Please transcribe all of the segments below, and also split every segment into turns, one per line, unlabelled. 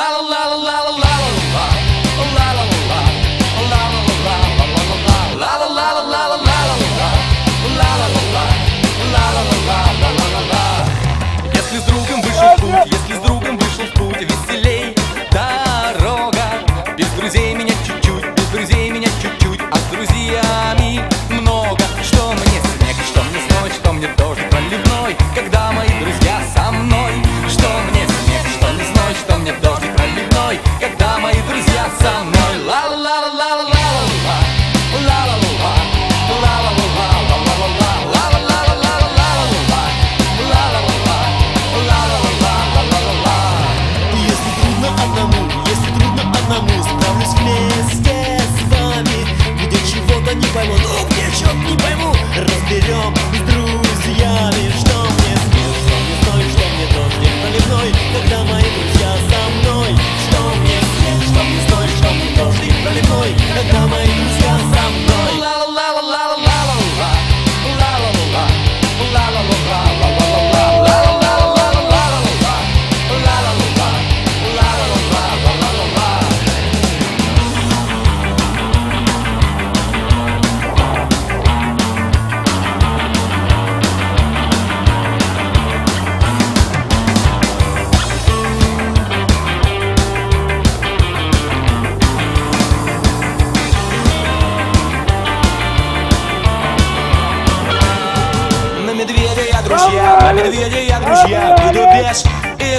la la la la la.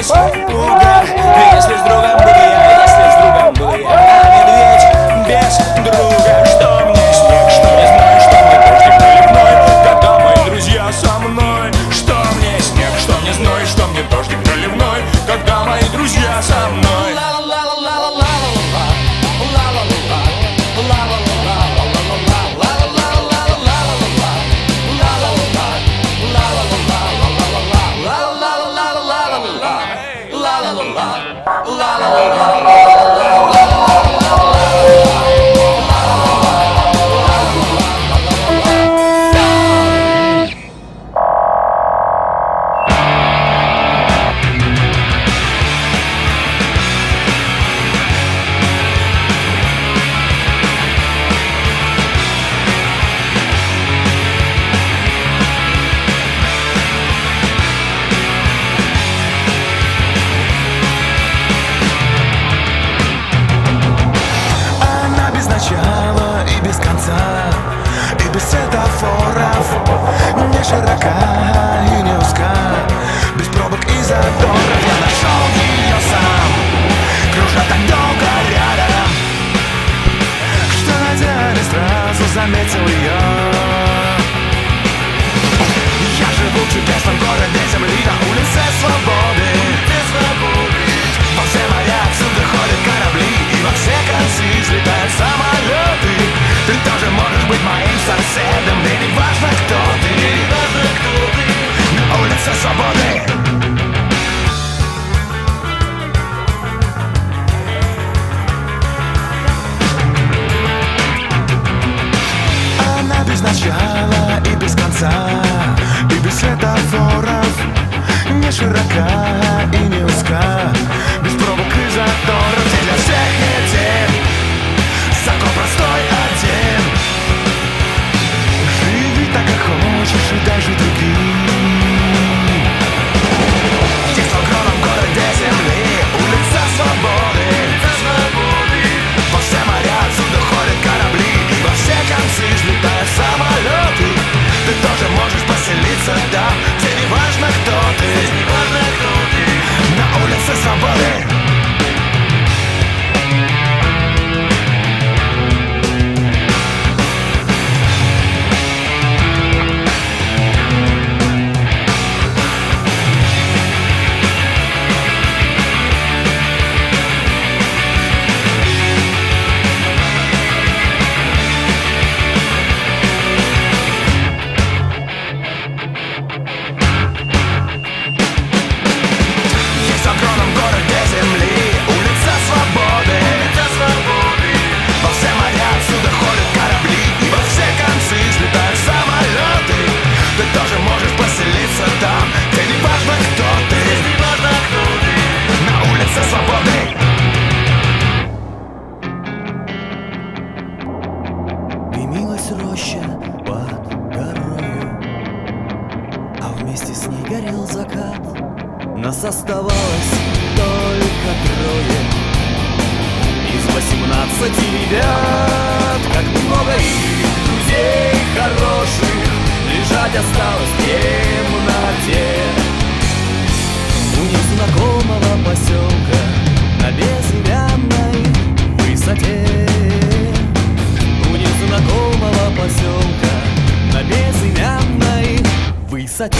deixa o lugar светофоров Не широка и не узка Без пробок и задоров Я нашел ее сам Кружа так долго рядом Что надели, сразу заметил ее Сквозь роща под горою А вместе с ней горел закат. Нас оставалось только трое. Из восемнадцати ребят Как много их друзей хороших Лежать осталось в темноте. У незнакомого поселка на берегу высоте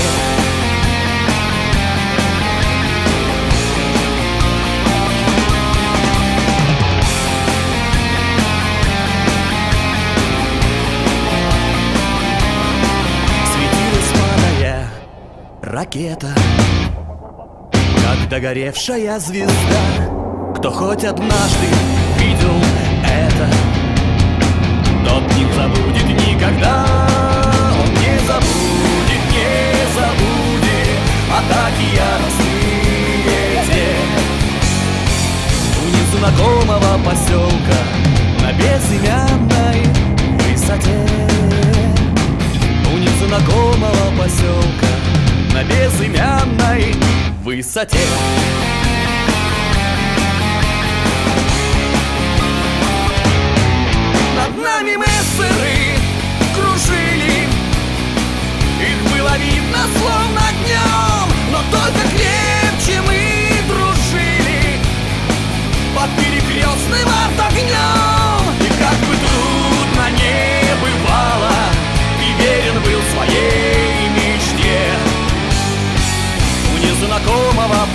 Светилась падая ракета. Как догоревшая звезда. Кто хоть однажды видел это Тот не забудет никогда Атаки яростные те У незнакомого поселка На безымянной высоте У незнакомого поселка На безымянной высоте Над нами мессеры кружили Их было видно словно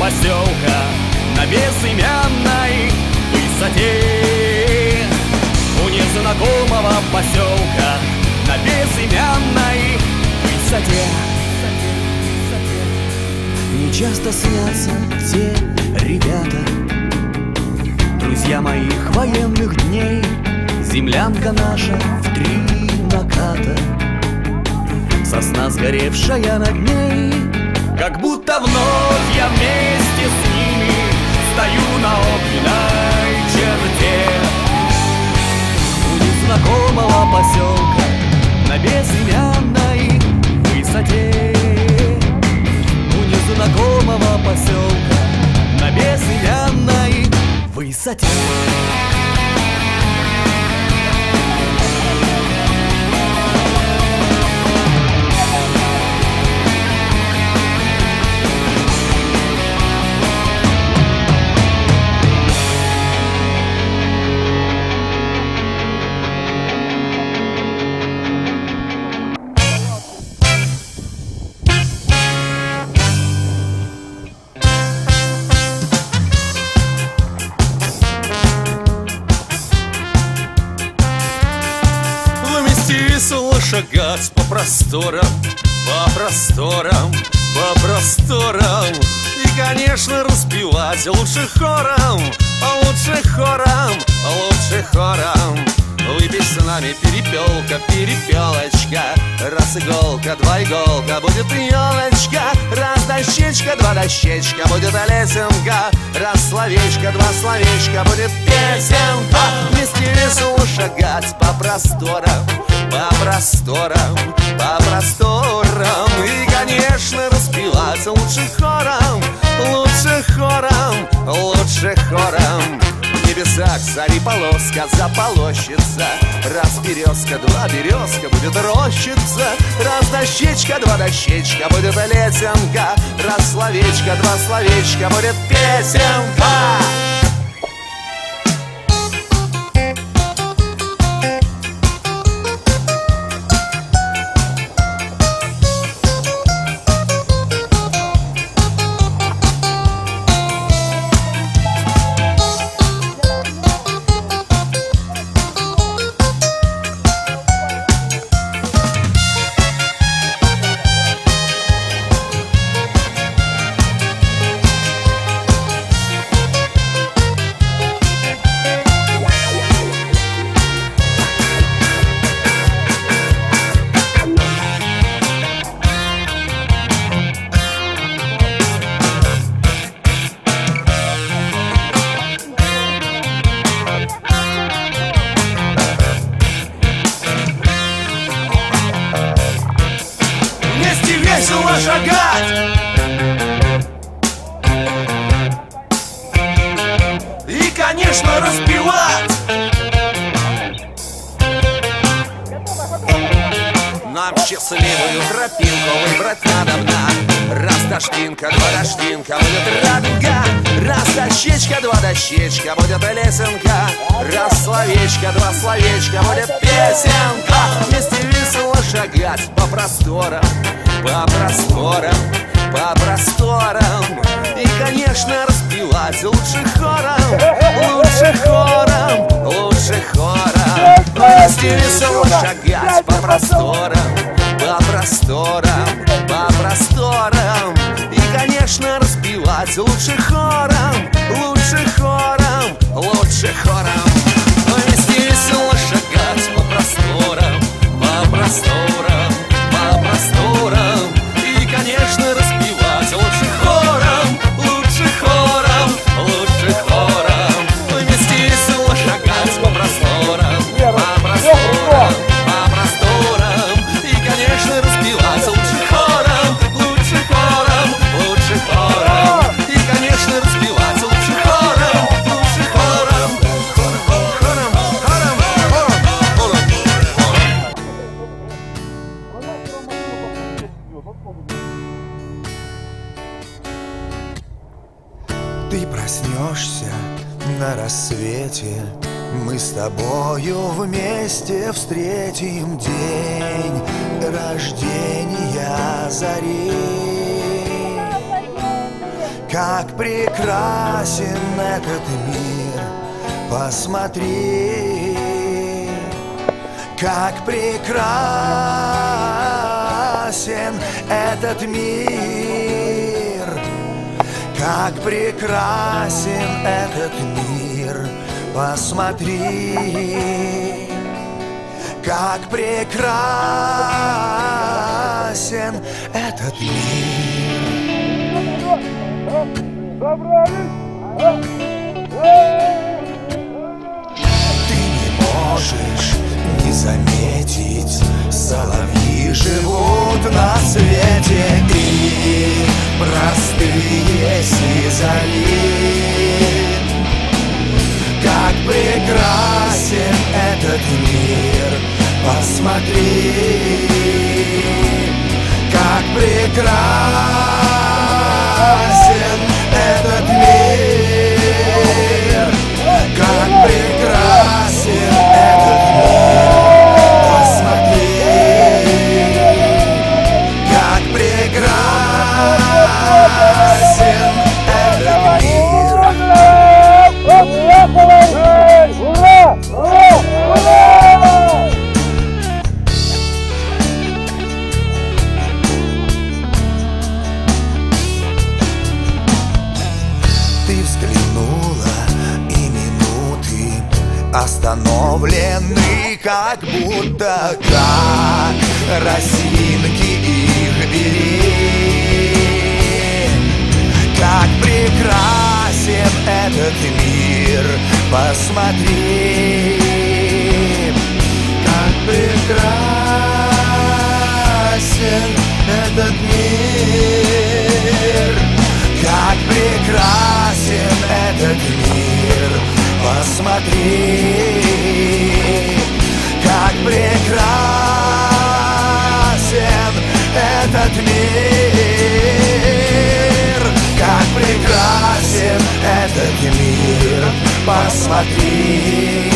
поселка На безымянной высоте. У незнакомого поселка На безымянной высоте. Не часто снятся те ребята. Друзья моих военных дней Землянка наша в три наката. Сосна сгоревшая над ней Как будто вновь я вместе с ними Стою на огненной черте. У незнакомого поселка На безымянной высоте. У незнакомого поселка На безымянной высоте
весело шагать по просторам, по просторам, по просторам. И, конечно, распевать лучше хором, лучше хором, лучше хором Выпей с нами перепелка, перепелочка. Раз иголка, два иголка, будет елочка. Раз дощечка, два дощечка, будет лесенка. Раз словечко, два словечка, будет песенка. Вместе весело шагать по просторам По просторам, по просторам. И, конечно, распевать лучше хором Лучше хором, лучше хором небесах зари полоска заполощется Раз березка, два березка будет рощица. Раз дощечка, два дощечка будет лесенка. Раз словечко, два словечка будет песенка вместе весело шагать.
И, конечно, распевать.
Нам счастливую тропинку выбрать надо на. Раз дождинка, два дождинка, будет радуга. Раз дощечка, два дощечка, будет лесенка. Раз словечка, два словечка, будет песенка. Вместе шагать по просторам, по просторам, по просторам. И, конечно, распевать лучше хором, лучше хором, лучше хором. Вместе весело шагать по просторам, по просторам, по просторам. И, конечно, распевать лучше хором, лучше хором, лучше хором
рассвете Мы с тобою вместе встретим день рождения зари. Как прекрасен этот мир, посмотри. Как прекрасен этот мир как прекрасен этот мир, посмотри, как прекрасен этот мир. Ты не можешь не заметить, соловьи живут на свете и простые сизали. Прекрасен этот мир, посмотри, как прекрасен как будто как росинки их бери. Как прекрасен этот мир, посмотри, как прекрасен этот мир. Как прекрасен этот мир, посмотри, прекрасен этот мир, как прекрасен этот мир, посмотри,